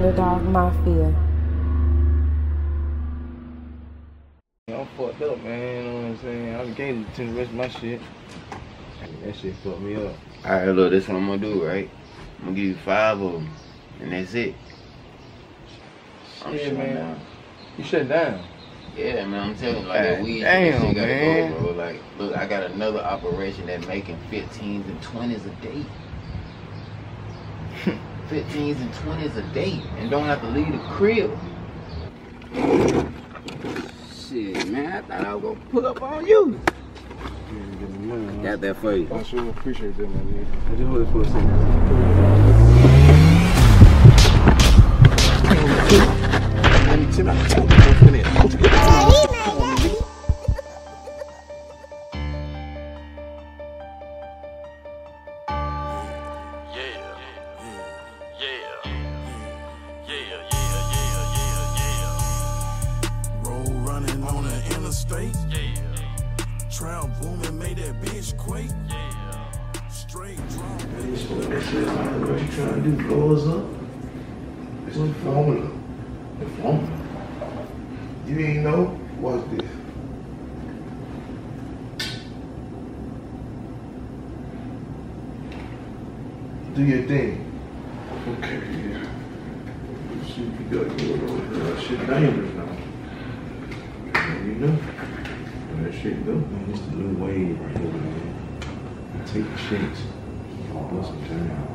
Greedy Underdog Mafia. I'm fucked up, man. You know what I'm saying? I gave to the rest of my shit. That shit fucked me up. Alright, look, this what I'm gonna do, right? I'm gonna give you five of them, and that's it. I'm Yeah, shutting man. down. You shut down. Yeah, man, I'm telling you, like God that weed damn, shit gotta man. go, bro. Like, look, I got another operation that making 15s and 20s a day. 15s and 20s a day, and don't have to leave the crib. Shit, man, I thought I was gonna pull up on you. Got that for you. I sure appreciate that, my nigga. I just hold it for a second. Let me tell you, I told Trout booming made that bitch quake. Straight drunk. What you trying to do? Blow us up? It's the formula. The formula. You ain't know? What's this? Do your thing. Okay, yeah. Let's see what you got going on here. That shit dangerous now. Yeah, You know? Where that shit go? Man, it's the new wave right here, man. Take the shakes. Bust some down.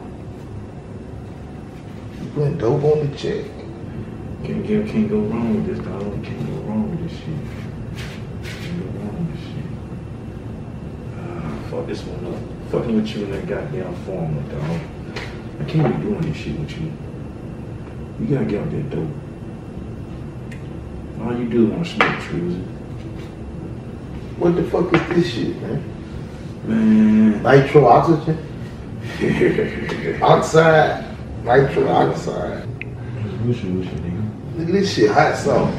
You putting dope on the check. Can't, get, can't go wrong with this, dog. Can't go wrong with this shit. Can't go wrong with this shit. Ah, fuck this one up. Fucking with you in that goddamn formula, dog. I can't be doing this shit with you. You gotta get out there dope. All you do is want to smoke trees. What the fuck is this shit, man? Man. Nitro oxygen? Oxide? Nitro oxide. Nigga. Look at this shit, hot sauce.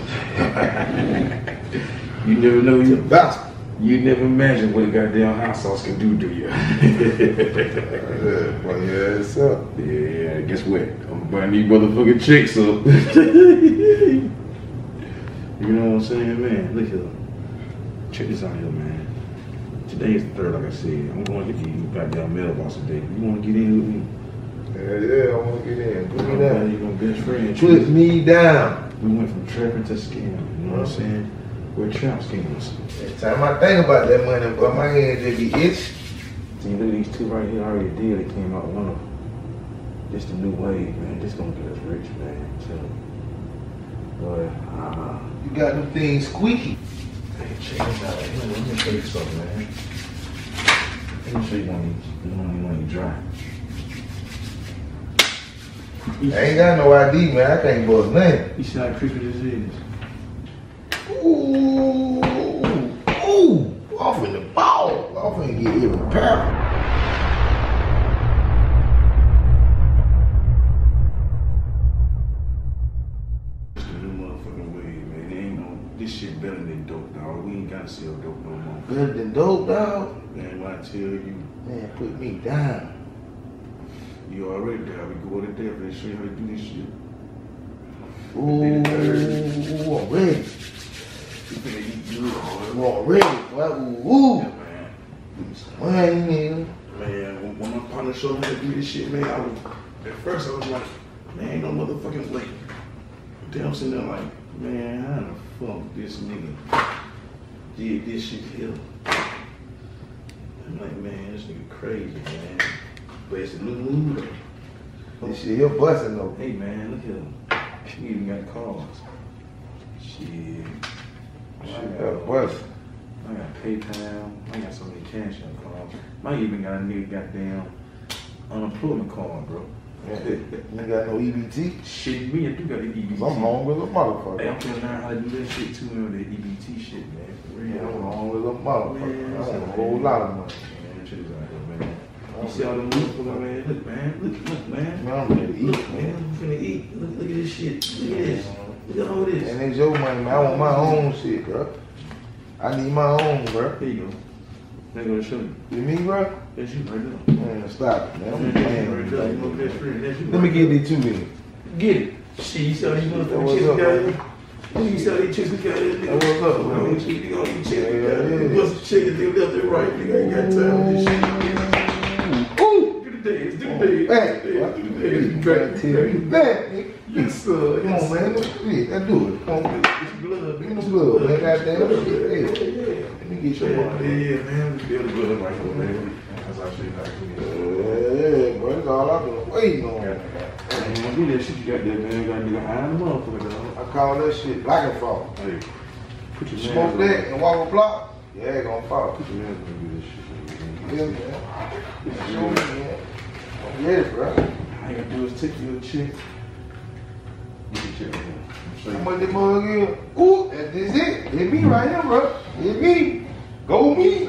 You never know you Bounce. You never imagine what a goddamn hot sauce can do to you. Yeah, yeah, it's up. Yeah, yeah, guess what? I'm buying these motherfucking chicks up. you know what I'm saying, man? Look here. Check this out here, man. Today is the third, like I said. I'm going to get these goddamn mailbox today. You want to get in with me? Yeah, yeah, I want to get in. Put me down. you my best friend. Put me down. We went from trapping to scam. You know what I'm saying? We're trap scammers. Every time I think about that money, but my hand just be itch. See, look at these two right here. I already did. It came out one of them. This the new wave, man. This gonna get us rich, man. Telling you. But, uh, You got them things squeaky. Hey, check this out. Let me show you something, man. Let me show you one of these. One of these when you dry. I ain't got no ID, man. I can't bust nothing. You see how creepy this is? Ooh, ooh, off in the ball. Off in get even dope, dog. Man, when I tell you, Man, put me down. you already there. We go to there, let's show you how to do this shit. Ooh, I'm. You finna eat good, boy. already. Well, ooh, Yeah, ooh. man. Man. Man, when, when my partner showed me how to do this shit, man, I was, at first I was like, man, ain't no motherfucking way. Then I'm sitting there like, man, how the fuck this nigga did this shit here? I'm like, man, this nigga crazy, man. But it's a new though. This shit here busting though. Hey, man, look here. He even got calls. Shit. Shit got busting. I got PayPal. I got so many cash out cards. I even got a nigga goddamn unemployment card, bro. You ain't got no EBT? Shit, me, I do got the EBT. I'm hungry as a motherfucker. Hey. I'm trying to learn how to do that shit too, man, that EBT shit, man. For real. Yeah, I'm hungry as a motherfucker. Man, I want a whole lot of money. Man, shit is out here, man. You see all the motherfuckers, man? Look, man. Look, look, man. Man, I'm to eat, Look, man. man. I'm finna eat. Look, look at this shit. Look at this. Look at all this. And it's your money, man. I want my own shit, bro. I need my own, bro. Here you go. Now go to show you. You me, bro? That's you right there. Man, stop it, man. I'm playing right there. you You my best friend. That's you Let me get these two minutes. Get it. Shit, you saw these motherfucking What's chicks we got here? You saw these chicks we got here? Hey, what's up, Man, man? we keep nigga on these chicks. we got here. yeah. Bust some chickens, nigga, left and right. Nigga ain't got time for this shit. Ooh! Do the dance, do the dance. Do the dance, do the dance. To you. Back, nigga. Yes, sir. Come on, man. Let's do it. Let's do it. Come on, It's blood, me blood, man. Goddamn. Get your Yeah, money. yeah, man. Feel the blood right here, man. That's our shit like Yeah, boy, that's all I've been waiting on. Man, do that shit you got there, man. Got a nigga high in the motherfucker, dog. I call that shit black and fall. Hey, put your Smoke that and walk a block, yeah, it gonna fall. Put your hands on do this shit. Yeah, man. Show me, man. Yeah, bro. All you gotta do is take your chick. Your chick, man. Show How much that mother is? Ooh, that is it. Hit me right here, bro. Hit me. Go me.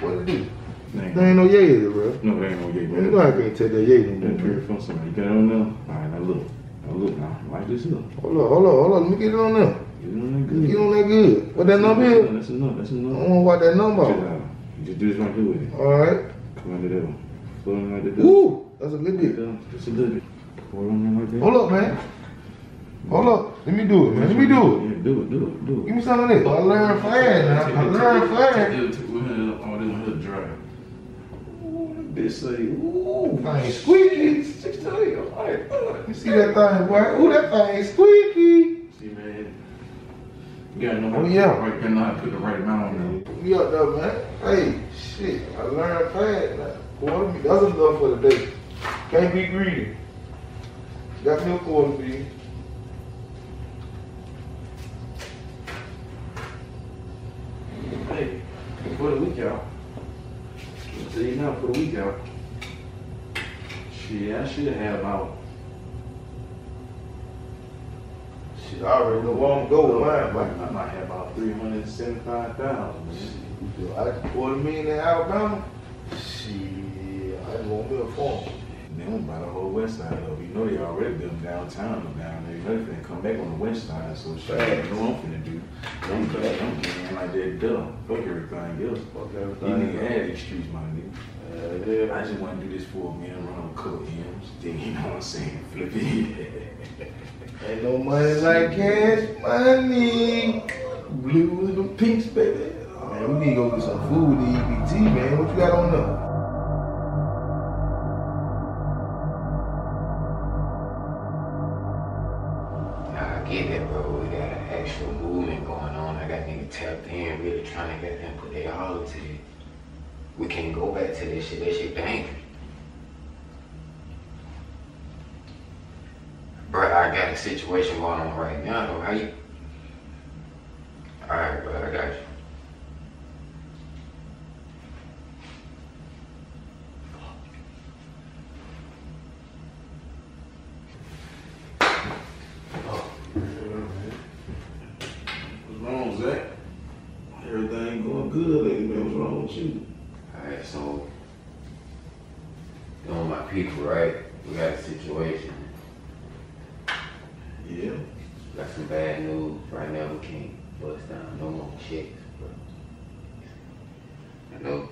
What it do? Name. There ain't no yay there, bro. No, there ain't no gay, You know I can't take that yay no That's more. very fun. Somebody get it on there. All right, now look. Now look now. Like this look. Hold on, hold on, hold on. Let me get it on there. Get it on there good. Get on that good. What that number is? That's enough. That's I enough. don't know what that number Check it is. You just do this right here with it. All right. Come under there. Put on like that. Ooh, that's a good bit. Just a little bit. Pour it on there like that. Hold up, man. Hold up. Let me do it, man. Let me do it. Yeah, do it, do it, do it. Give me some of this. I learned fast. I learned fast. All this hood dry. Bitch say, ooh. Thing squeaky. Six to eight. I'm like, uh. You see that thing, boy? Ooh, that thing squeaky. See, man. You gotta know how Oh, yeah. right, you gotta know how to put the right amount on there. We up there, man. Hey, shit. I learned fast now. Quarter beef. That's enough for the day. Can't be greedy. Got me a quarter. Hey, for the week out. I'll tell you now, for the. Shit, I should have about. I already where I'm going with mine, I might have about 375,000. I quarter million in Alabama. Shit, I want me a farm. They don't buy the whole west side of. You know they already built downtown and down there. You know they finna come back on the west side, so shit, I know what I'm finna do. I'm back, I'm getting like that dumb. Fuck everything else. Fuck everything. You nigga had these streets, my nigga. Uh, yeah. I just wanna do this for a man, run a couple M's, then you know what I'm saying, flip it. Ain't no money like cash money. Blues and pinks, baby. Man, we need to go get some food with the EBT, man. What you got on there? To this shit. That shit dangerous. Bro, I got a situation going on right now, though. How you? Alright, bro, I got you. What's wrong, Zach? Everything going good lately, man. What's wrong with you? Alright, so on my people, right? We got a situation. Yeah. Got some bad news. Right now we can't bust down no more chicks, bro. I know.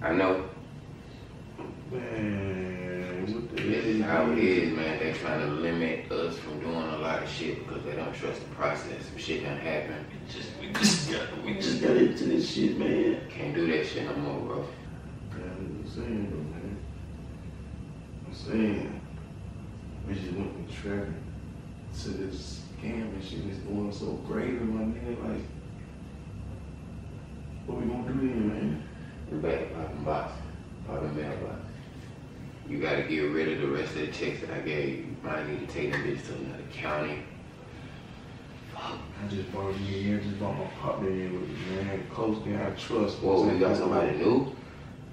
I know. Man, what the This is how it is, man. They're trying to limit us from doing a lot of shit because they don't trust the process. Some shit done happen. Just, we just got, we just got into this shit, man. Can't do that shit no more, bro. Man, I'm saying, though, man. I'm saying, we just went from traffic to this scam and shit is going so great, my nigga. Like, what we gonna do then, man? We back popping box, popping mailbox. You gotta get rid of the rest of the checks that I gave you. Might need to take them bitch to another county. I just brought me in, just brought my partner in with me, man. Close guy, I trust. Whoa, you got somebody new?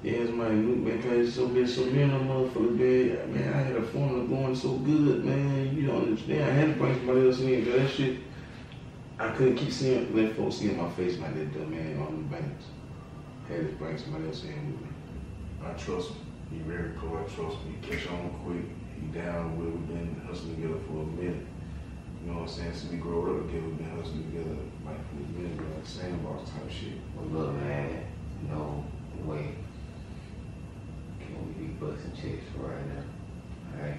Yeah, it's my new man, cause so been so many motherfuckers, man. Man, I had a formula going so good, man. You don't understand. I had to bring somebody else in, cause that shit, I couldn't keep seeing, let folks see my face like that, dumb man, on the banks had to bring somebody else in I trust him. He very cool. I trust him. He catch on quick. He down Where We've been hustling together for a minute. You know what I'm saying? Since we grow up together, we've been hustling together like for a minute, like sandbox type shit. Well, look, man, no way can we be busting chicks right now. All right.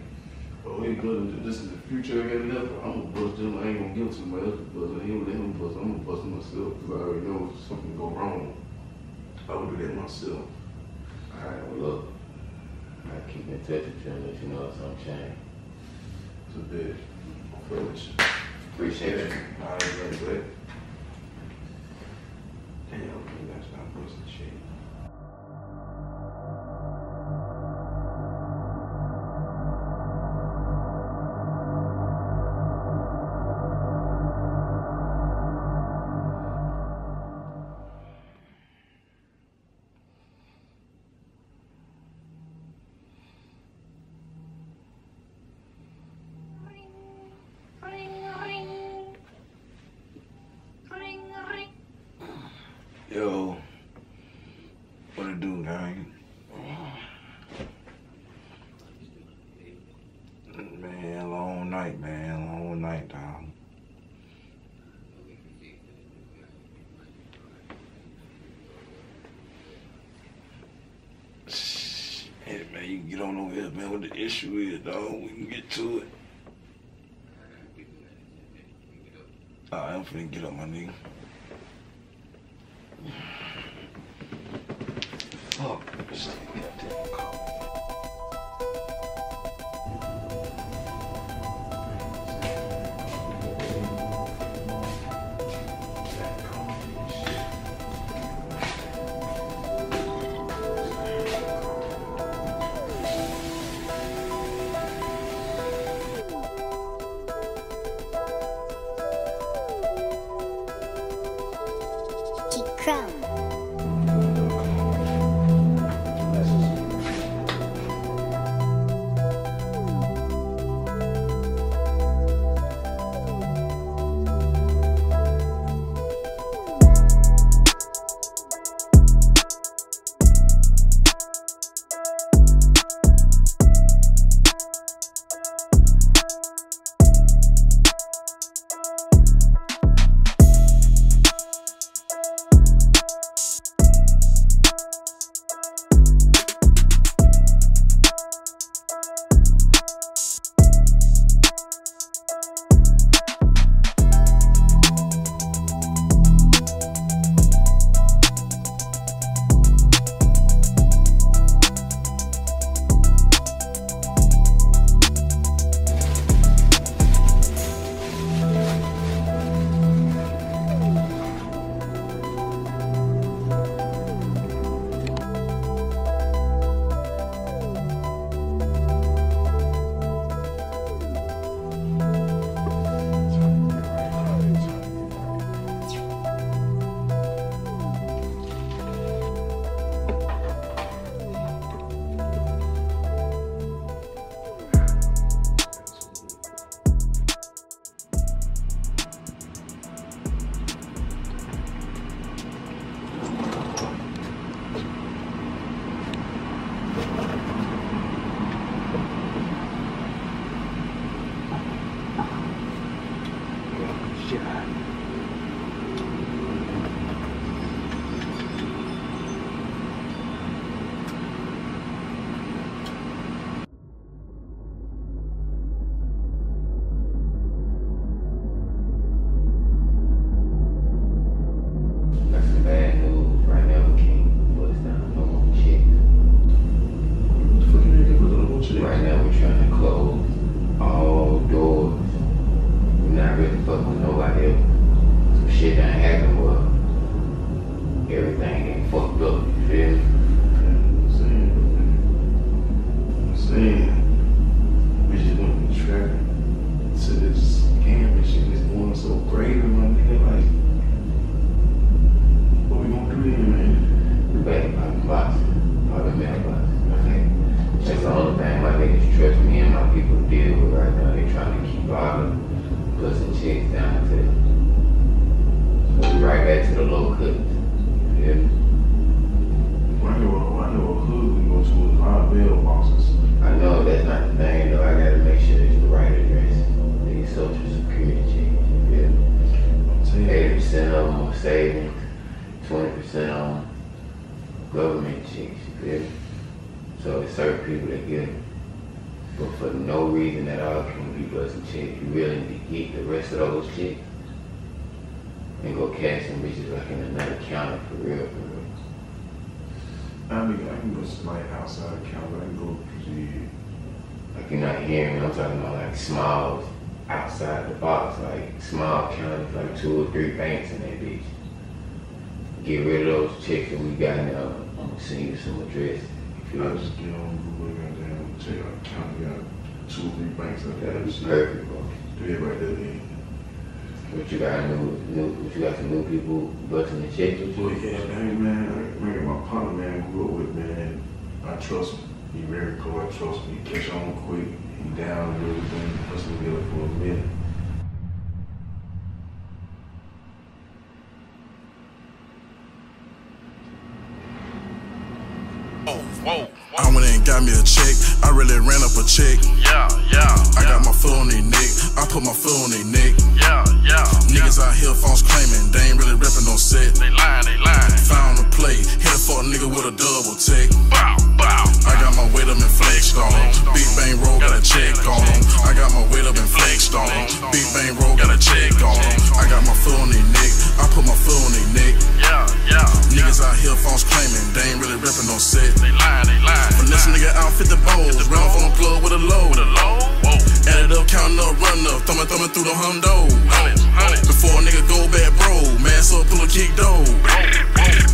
But we good. This is the future I got left. I'm gonna bust them. I ain't gonna give to somebody else to bust. I ain't gonna let him bust. I'm gonna bust myself because I already know something go wrong. I would do that myself. All right, well, look, I keep in touch with you and let you know something changed. It's a bit. I'm. Appreciate it. All right, that's. Damn, I think that's not supposed. we can get on over here, man, what the issue is, dog. We can get to it. Right, I'm finna get up, my nigga. 上。So it's certain people that get them. But for no reason at all can you be busting chicks. You really need to get the rest of those checks and go cash some bitches like in another county for real, for real. I mean, I can go to my outside account, but I can go. Like, you're not hearing me. I'm talking about like small, outside the box, like small counties, like two or three banks in that bitch. Get rid of those checks that we got now. I'm gonna send you some addresses. If you I know, just get on Google and goddamn check out the county. Got two or three banks up there. that's perfect, bro. Do it right there. Then. What you got new, new, what you got some new people busting the checks with Well, you? yeah, hey man, I man, my partner man grew up with man. I trust him. He very cool. I trust him. He catch on quick. He down and everything. Us together for a minute. Really ran up a check. Yeah, yeah. I got my foot on their neck. I put my foot on their neck. Yeah, yeah. Niggas out here false claiming they ain't really reppin' on set. They lying, they lying. Found a play, hit a fuck nigga with a double take. Bow, bow. I got my weight up and flexed on. Big bang roll, got a check on 'em. I got my weight up and flexed on. Big bang roll, got a check on 'em. I got my foot on their neck. I put my foot on their neck. Niggas out here false claiming they ain't really reppin' on set. They lying, they lying. When this nigga out fit the bowls, run off on the plug with a load. With a low, whoa. Add it up, counting up, run up, thumbing, thumbing through the hundo. Before a nigga go bad, bro, mass up, pull a kick dough.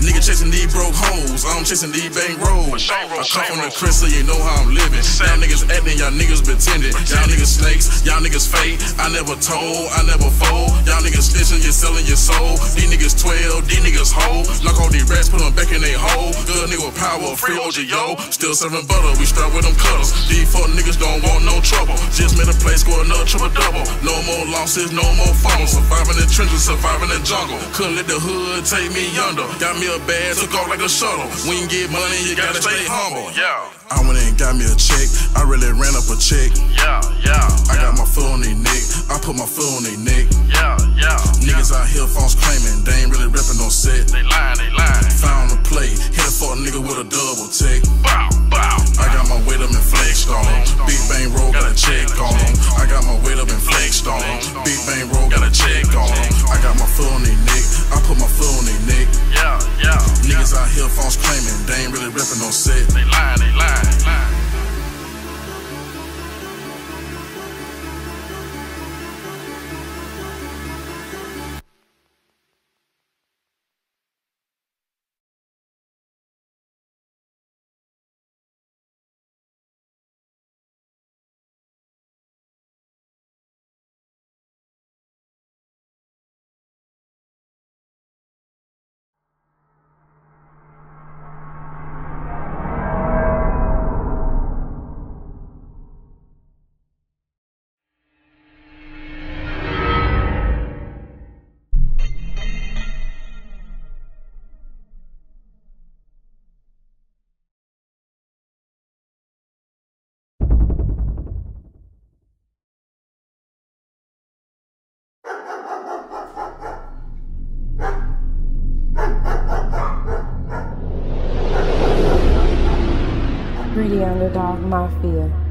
Nigga chasing these broke hoes, I'm chasing these bang rolls. I come from the crystal, you know how I'm living. Y'all niggas acting, y'all niggas pretending. Y'all niggas snakes, y'all niggas fake. I never told, I never fold. Selling your soul. These niggas 12, these niggas hoe. Knock all these rats, put them back in they hole. Good nigga with power, free OG, yo. Still serving butter, we strap with them cutters. These fuck niggas don't want no trouble. Just made a play, score another triple double. No more losses, no more fumbles. Surviving in trenches, surviving in jungle. Couldn't let the hood take me under. Got me a bag, took off like a shuttle. When you get money, you gotta stay humble. Yeah, I went and got me a check. I really ran up a check. yeah, yeah. I got my foot on their neck. I put my foot on their neck. Yeah, yeah. Niggas out here false claiming they ain't really reppin' on set. They lying, they lying. Found a play, hit a fuck nigga with a double take. Bow, bow. Out false claiming they ain't really reppin' on set. They lying, they lying, lying. Greedy Underdog Mafia.